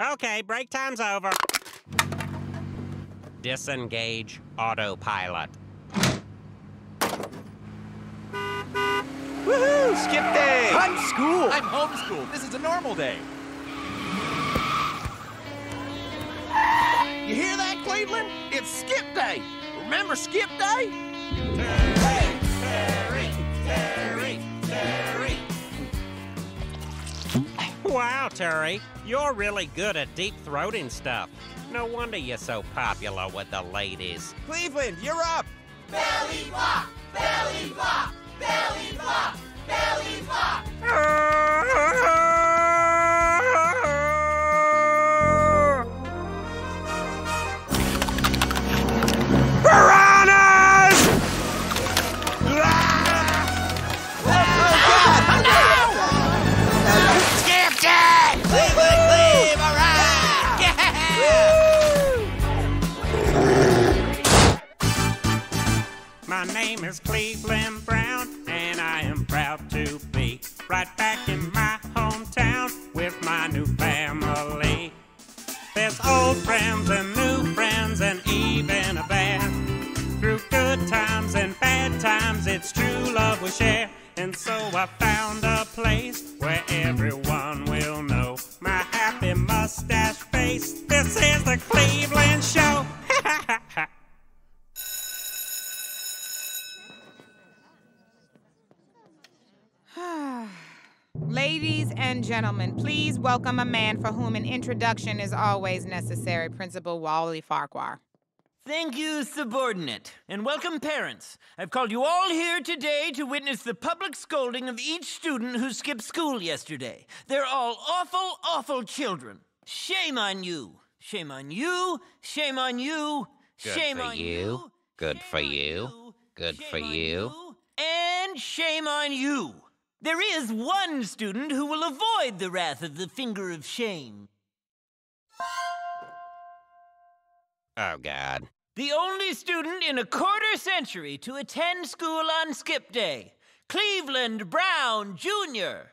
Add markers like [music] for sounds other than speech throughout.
Okay, break time's over. Disengage autopilot. Woohoo! Skip day! I'm school. I'm homeschooled. This is a normal day. You hear that, Cleveland? It's skip day. Remember skip day? Wow, Terry, you're really good at deep throating stuff. No wonder you're so popular with the ladies. Cleveland, you're up. Belly flop! Belly name is Cleveland Brown, and I am proud to be right back in my hometown with my new family. There's old friends and new friends, and even a band. Through good times and bad times, it's true love we share. And so I found a place where everyone Ladies and gentlemen, please welcome a man for whom an introduction is always necessary, Principal Wally Farquhar. Thank you, subordinate, and welcome, parents. I've called you all here today to witness the public scolding of each student who skipped school yesterday. They're all awful, awful children. Shame on you. Shame on you. Shame on you. Good shame for on you. you. Good shame for on you. Good shame for on you. And shame on you. There is one student who will avoid the wrath of the finger of shame. Oh, God. The only student in a quarter century to attend school on skip day, Cleveland Brown Jr.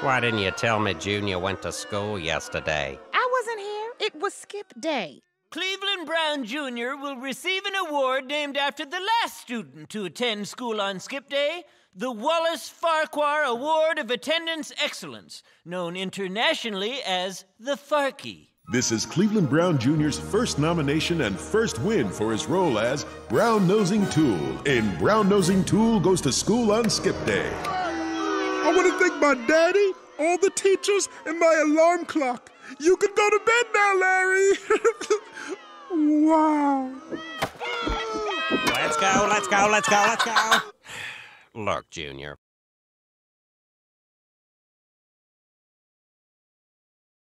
Why didn't you tell me Junior went to school yesterday? I wasn't here. It was skip day. Cleveland Brown Jr. will receive an award named after the last student to attend school on skip day, the Wallace Farquhar Award of Attendance Excellence, known internationally as the Farkey. This is Cleveland Brown Jr.'s first nomination and first win for his role as Brown Nosing Tool in Brown Nosing Tool Goes to School on Skip Day. I want to thank my daddy, all the teachers, and my alarm clock. You can go to bed now, Larry. [laughs] wow. Let's go, let's go, let's go. Look, Junior,